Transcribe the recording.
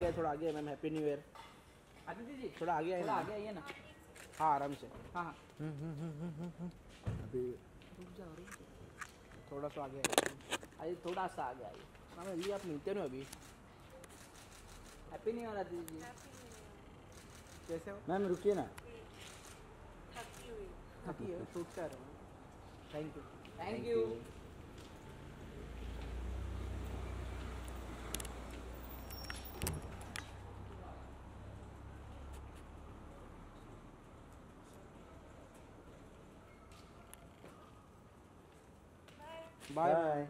आगे थोड़ा आगे ma'am happy new year Aditya ji थोड़ा आगे आइए ना आगे आइए ना। हाँ आराम से। हाँ हाँ। अभी रुक जाओ रुक जाओ। थोड़ा सा आगे आइए। थोड़ा सा आगे आइए। मैम जल्दी आप मिलते हो अभी। Happy new year Aditya ji. कैसे हो? मैम रुकिए ना। थकी है शूट कर रहे। हो thank you thank you Bye. Bye.